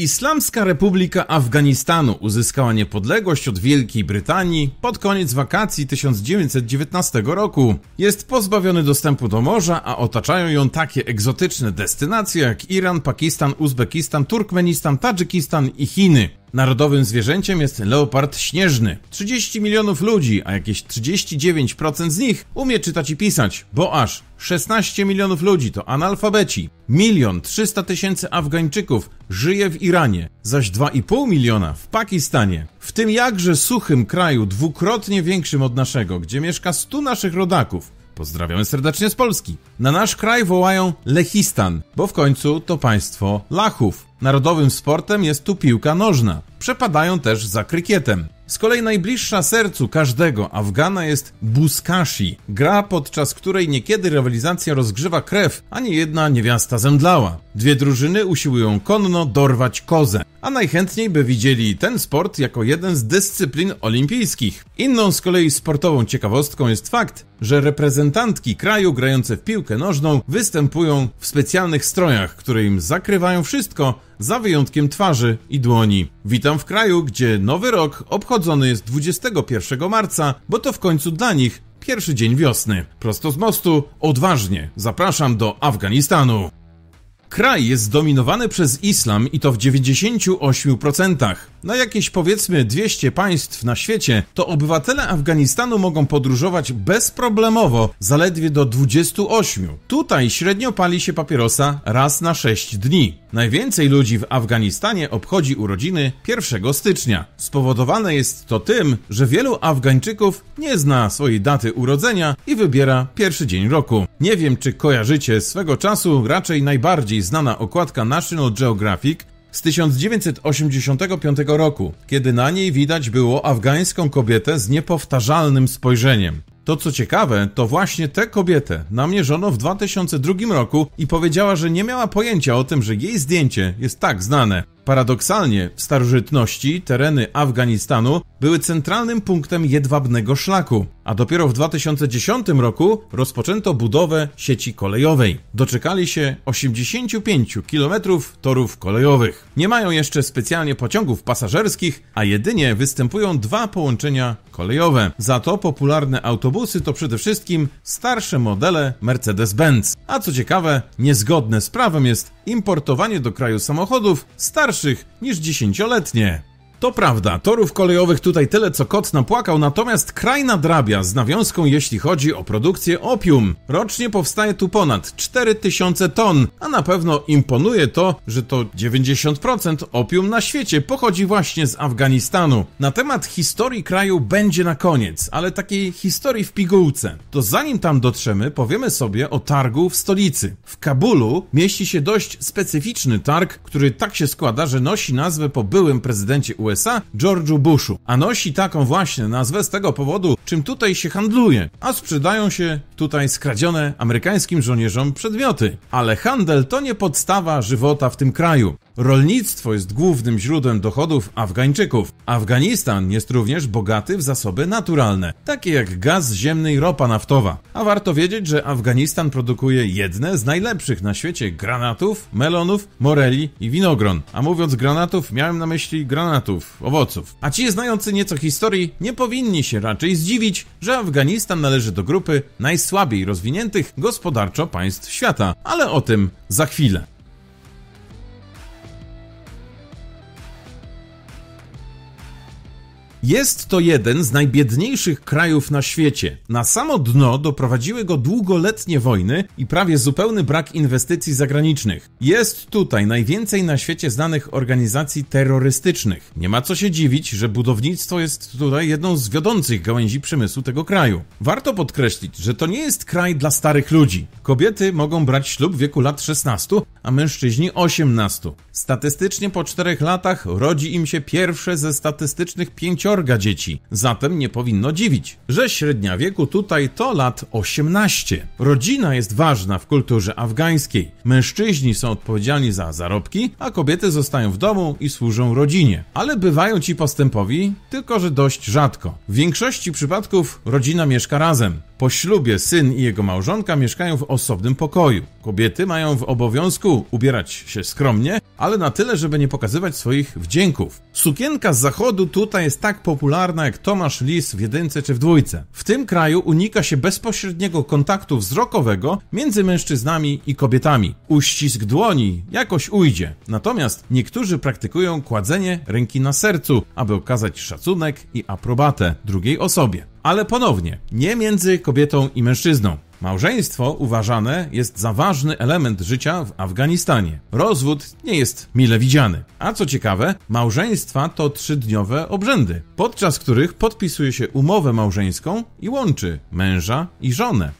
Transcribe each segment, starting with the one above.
Islamska Republika Afganistanu uzyskała niepodległość od Wielkiej Brytanii pod koniec wakacji 1919 roku. Jest pozbawiony dostępu do morza, a otaczają ją takie egzotyczne destynacje jak Iran, Pakistan, Uzbekistan, Turkmenistan, Tadżykistan i Chiny. Narodowym zwierzęciem jest leopard śnieżny. 30 milionów ludzi, a jakieś 39% z nich umie czytać i pisać, bo aż 16 milionów ludzi to analfabeci. Milion 300 tysięcy Afgańczyków żyje w Iranie, zaś 2,5 miliona w Pakistanie. W tym jakże suchym kraju, dwukrotnie większym od naszego, gdzie mieszka 100 naszych rodaków. Pozdrawiamy serdecznie z Polski. Na nasz kraj wołają Lechistan, bo w końcu to państwo Lachów. Narodowym sportem jest tu piłka nożna. Przepadają też za krykietem. Z kolei najbliższa sercu każdego Afgana jest Buskashi, gra podczas której niekiedy rywalizacja rozgrzewa krew, a nie jedna niewiasta zemdlała. Dwie drużyny usiłują konno dorwać kozę, a najchętniej by widzieli ten sport jako jeden z dyscyplin olimpijskich. Inną z kolei sportową ciekawostką jest fakt, że reprezentantki kraju grające w piłkę nożną występują w specjalnych strojach, które im zakrywają wszystko, za wyjątkiem twarzy i dłoni. Witam w kraju, gdzie nowy rok obchodzony jest 21 marca, bo to w końcu dla nich pierwszy dzień wiosny. Prosto z mostu, odważnie zapraszam do Afganistanu. Kraj jest zdominowany przez islam i to w 98%. Na jakieś powiedzmy 200 państw na świecie, to obywatele Afganistanu mogą podróżować bezproblemowo zaledwie do 28. Tutaj średnio pali się papierosa raz na 6 dni. Najwięcej ludzi w Afganistanie obchodzi urodziny 1 stycznia. Spowodowane jest to tym, że wielu Afgańczyków nie zna swojej daty urodzenia i wybiera pierwszy dzień roku. Nie wiem, czy kojarzycie swego czasu raczej najbardziej znana okładka National Geographic z 1985 roku, kiedy na niej widać było afgańską kobietę z niepowtarzalnym spojrzeniem. To co ciekawe, to właśnie tę kobietę namierzono w 2002 roku i powiedziała, że nie miała pojęcia o tym, że jej zdjęcie jest tak znane. Paradoksalnie, w starożytności tereny Afganistanu były centralnym punktem jedwabnego szlaku, a dopiero w 2010 roku rozpoczęto budowę sieci kolejowej. Doczekali się 85 km torów kolejowych. Nie mają jeszcze specjalnie pociągów pasażerskich, a jedynie występują dwa połączenia kolejowe. Za to popularne autobusy to przede wszystkim starsze modele Mercedes-Benz. A co ciekawe, niezgodne z prawem jest importowanie do kraju samochodów starszych niż dziesięcioletnie. To prawda, torów kolejowych tutaj tyle co kot napłakał, natomiast kraj nadrabia z nawiązką jeśli chodzi o produkcję opium. Rocznie powstaje tu ponad 4000 ton, a na pewno imponuje to, że to 90% opium na świecie pochodzi właśnie z Afganistanu. Na temat historii kraju będzie na koniec, ale takiej historii w pigułce. To zanim tam dotrzemy, powiemy sobie o targu w stolicy. W Kabulu mieści się dość specyficzny targ, który tak się składa, że nosi nazwę po byłym prezydencie USA USA, George'u Bushu. A nosi taką właśnie nazwę z tego powodu, czym tutaj się handluje, a sprzedają się tutaj skradzione amerykańskim żołnierzom przedmioty. Ale handel to nie podstawa żywota w tym kraju. Rolnictwo jest głównym źródłem dochodów Afgańczyków. Afganistan jest również bogaty w zasoby naturalne, takie jak gaz ziemny i ropa naftowa. A warto wiedzieć, że Afganistan produkuje jedne z najlepszych na świecie granatów, melonów, moreli i winogron. A mówiąc granatów, miałem na myśli granatów, owoców. A ci znający nieco historii nie powinni się raczej zdziwić, że Afganistan należy do grupy najsłabiej rozwiniętych gospodarczo państw świata. Ale o tym za chwilę. Jest to jeden z najbiedniejszych krajów na świecie. Na samo dno doprowadziły go długoletnie wojny i prawie zupełny brak inwestycji zagranicznych. Jest tutaj najwięcej na świecie znanych organizacji terrorystycznych. Nie ma co się dziwić, że budownictwo jest tutaj jedną z wiodących gałęzi przemysłu tego kraju. Warto podkreślić, że to nie jest kraj dla starych ludzi. Kobiety mogą brać ślub w wieku lat 16, a mężczyźni 18. Statystycznie po 4 latach rodzi im się pierwsze ze statystycznych pięciorga dzieci. Zatem nie powinno dziwić, że średnia wieku tutaj to lat 18. Rodzina jest ważna w kulturze afgańskiej. Mężczyźni są odpowiedzialni za zarobki, a kobiety zostają w domu i służą rodzinie. Ale bywają ci postępowi, tylko że dość rzadko. W większości przypadków rodzina mieszka razem. Po ślubie syn i jego małżonka mieszkają w osobnym pokoju. Kobiety mają w obowiązku ubierać się skromnie, ale na tyle, żeby nie pokazywać swoich wdzięków. Sukienka z zachodu tutaj jest tak popularna jak Tomasz Lis w jedynce czy w dwójce. W tym kraju unika się bezpośredniego kontaktu wzrokowego między mężczyznami i kobietami. Uścisk dłoni jakoś ujdzie. Natomiast niektórzy praktykują kładzenie ręki na sercu, aby okazać szacunek i aprobatę drugiej osobie. Ale ponownie, nie między kobietą i mężczyzną. Małżeństwo uważane jest za ważny element życia w Afganistanie. Rozwód nie jest mile widziany. A co ciekawe, małżeństwa to trzydniowe obrzędy, podczas których podpisuje się umowę małżeńską i łączy męża i żonę.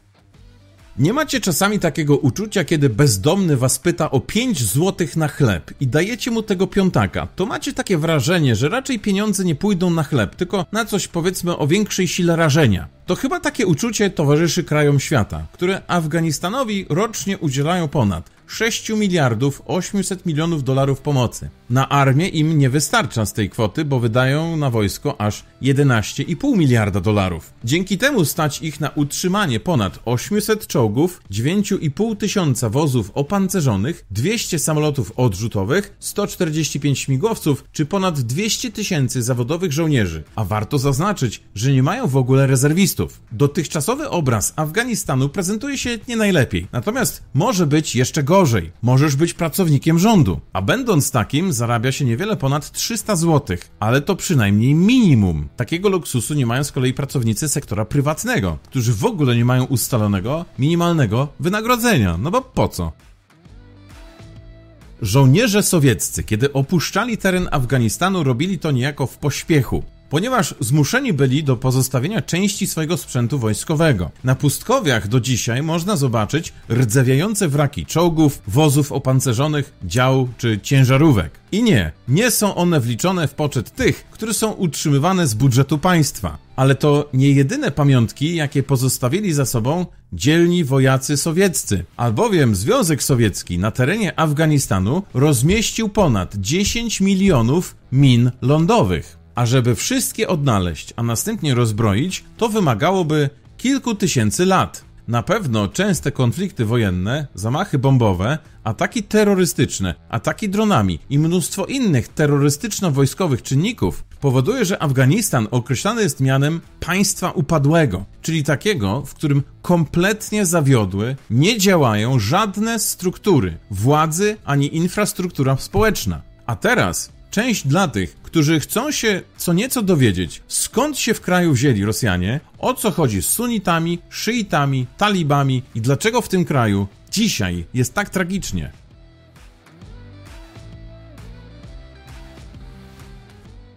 Nie macie czasami takiego uczucia, kiedy bezdomny was pyta o 5 złotych na chleb i dajecie mu tego piątaka, to macie takie wrażenie, że raczej pieniądze nie pójdą na chleb, tylko na coś powiedzmy o większej sile rażenia. To chyba takie uczucie towarzyszy krajom świata, które Afganistanowi rocznie udzielają ponad 6 miliardów 800 milionów dolarów pomocy. Na armię im nie wystarcza z tej kwoty, bo wydają na wojsko aż 11,5 miliarda dolarów. Dzięki temu stać ich na utrzymanie ponad 800 czołgów, 9,5 tysiąca wozów opancerzonych, 200 samolotów odrzutowych, 145 śmigłowców czy ponad 200 tysięcy zawodowych żołnierzy. A warto zaznaczyć, że nie mają w ogóle rezerwistów. Dotychczasowy obraz Afganistanu prezentuje się nie najlepiej, natomiast może być jeszcze gorzej gorzej. Możesz być pracownikiem rządu, a będąc takim zarabia się niewiele ponad 300 zł, ale to przynajmniej minimum. Takiego luksusu nie mają z kolei pracownicy sektora prywatnego, którzy w ogóle nie mają ustalonego minimalnego wynagrodzenia. No bo po co? Żołnierze sowieccy, kiedy opuszczali teren Afganistanu, robili to niejako w pośpiechu ponieważ zmuszeni byli do pozostawienia części swojego sprzętu wojskowego. Na pustkowiach do dzisiaj można zobaczyć rdzewiające wraki czołgów, wozów opancerzonych, dział czy ciężarówek. I nie, nie są one wliczone w poczet tych, które są utrzymywane z budżetu państwa. Ale to nie jedyne pamiątki, jakie pozostawili za sobą dzielni wojacy sowieccy, albowiem Związek Sowiecki na terenie Afganistanu rozmieścił ponad 10 milionów min lądowych. A żeby wszystkie odnaleźć, a następnie rozbroić, to wymagałoby kilku tysięcy lat. Na pewno częste konflikty wojenne, zamachy bombowe, ataki terrorystyczne, ataki dronami i mnóstwo innych terrorystyczno-wojskowych czynników powoduje, że Afganistan określany jest mianem państwa upadłego, czyli takiego, w którym kompletnie zawiodły, nie działają żadne struktury władzy ani infrastruktura społeczna. A teraz Część dla tych, którzy chcą się co nieco dowiedzieć, skąd się w kraju wzięli Rosjanie, o co chodzi z sunitami, szyitami, talibami i dlaczego w tym kraju dzisiaj jest tak tragicznie.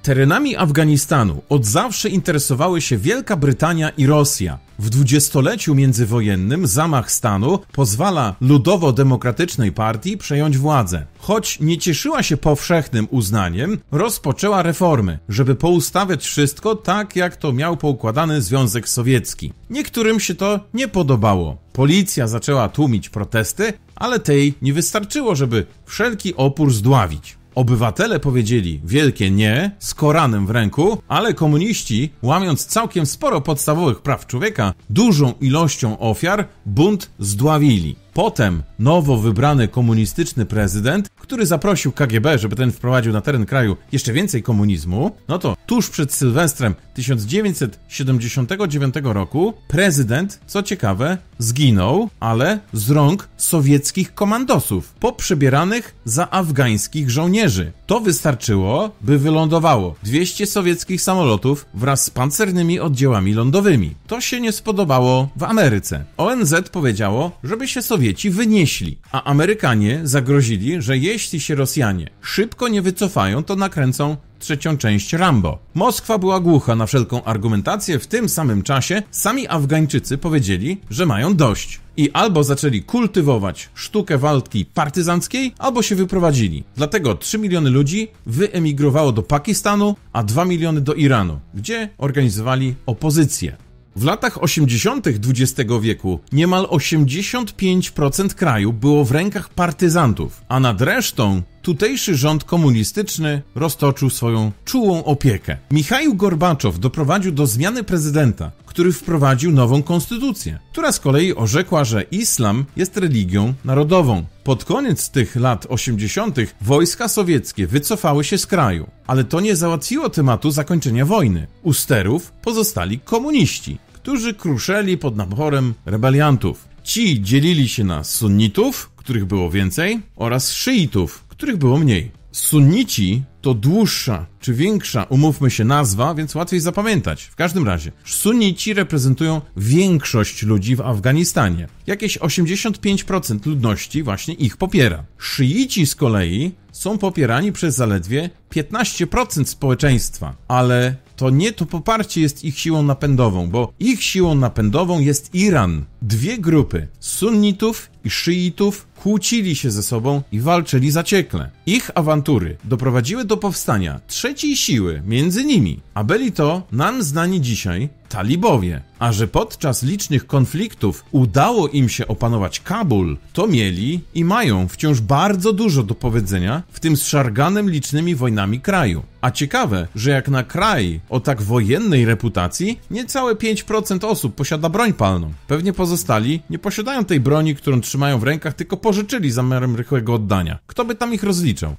Terenami Afganistanu od zawsze interesowały się Wielka Brytania i Rosja. W dwudziestoleciu międzywojennym zamach stanu pozwala ludowo-demokratycznej partii przejąć władzę. Choć nie cieszyła się powszechnym uznaniem, rozpoczęła reformy, żeby poustawiać wszystko tak, jak to miał poukładany Związek Sowiecki. Niektórym się to nie podobało. Policja zaczęła tłumić protesty, ale tej nie wystarczyło, żeby wszelki opór zdławić. Obywatele powiedzieli wielkie nie z Koranem w ręku, ale komuniści, łamiąc całkiem sporo podstawowych praw człowieka, dużą ilością ofiar, bunt zdławili. Potem nowo wybrany komunistyczny prezydent, który zaprosił KGB, żeby ten wprowadził na teren kraju jeszcze więcej komunizmu, no to tuż przed Sylwestrem 1979 roku prezydent, co ciekawe, zginął, ale z rąk sowieckich komandosów, poprzebieranych za afgańskich żołnierzy. To wystarczyło, by wylądowało 200 sowieckich samolotów wraz z pancernymi oddziałami lądowymi. To się nie spodobało w Ameryce. ONZ powiedziało, żeby się Sowieci Sowieci wynieśli, a Amerykanie zagrozili, że jeśli się Rosjanie szybko nie wycofają, to nakręcą trzecią część Rambo. Moskwa była głucha na wszelką argumentację, w tym samym czasie sami Afgańczycy powiedzieli, że mają dość. I albo zaczęli kultywować sztukę walki partyzanckiej, albo się wyprowadzili. Dlatego 3 miliony ludzi wyemigrowało do Pakistanu, a 2 miliony do Iranu, gdzie organizowali opozycję. W latach 80. XX wieku niemal 85% kraju było w rękach partyzantów, a nad resztą tutejszy rząd komunistyczny roztoczył swoją czułą opiekę. Michał Gorbaczow doprowadził do zmiany prezydenta, który wprowadził nową konstytucję, która z kolei orzekła, że islam jest religią narodową. Pod koniec tych lat 80. wojska sowieckie wycofały się z kraju, ale to nie załatwiło tematu zakończenia wojny. U sterów pozostali komuniści, którzy kruszeli pod naporem rebeliantów. Ci dzielili się na sunnitów, których było więcej, oraz szyitów, których było mniej. Sunnici to dłuższa czy większa, umówmy się, nazwa, więc łatwiej zapamiętać. W każdym razie, sunnici reprezentują większość ludzi w Afganistanie. Jakieś 85% ludności właśnie ich popiera. Szyici z kolei są popierani przez zaledwie 15% społeczeństwa, ale to nie to poparcie jest ich siłą napędową, bo ich siłą napędową jest Iran. Dwie grupy, sunnitów i szyitów, kłócili się ze sobą i walczyli zaciekle. Ich awantury doprowadziły do powstania trzeciej siły między nimi, a byli to nam znani dzisiaj talibowie. A że podczas licznych konfliktów udało im się opanować Kabul, to mieli i mają wciąż bardzo dużo do powiedzenia w tym zszarganym licznymi wojnami kraju. A ciekawe, że jak na kraj o tak wojennej reputacji, niecałe 5% osób posiada broń palną. Pewnie pozostali nie posiadają tej broni, którą trzymają w rękach, tylko pożyczyli zamiarem rychłego oddania. Kto by tam ich rozliczał?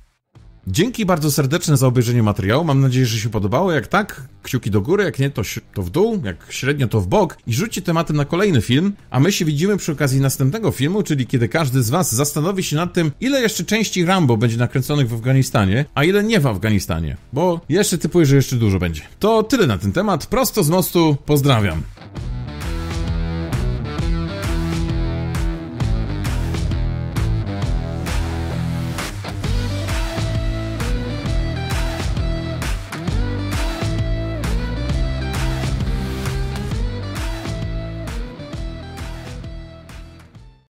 Dzięki bardzo serdeczne za obejrzenie materiału. Mam nadzieję, że się podobało. Jak tak, kciuki do góry, jak nie, to, to w dół, jak średnio, to w bok. I rzućcie tematem na kolejny film. A my się widzimy przy okazji następnego filmu, czyli kiedy każdy z Was zastanowi się nad tym, ile jeszcze części Rambo będzie nakręconych w Afganistanie, a ile nie w Afganistanie. Bo jeszcze typuję, że jeszcze dużo będzie. To tyle na ten temat. Prosto z mostu. Pozdrawiam.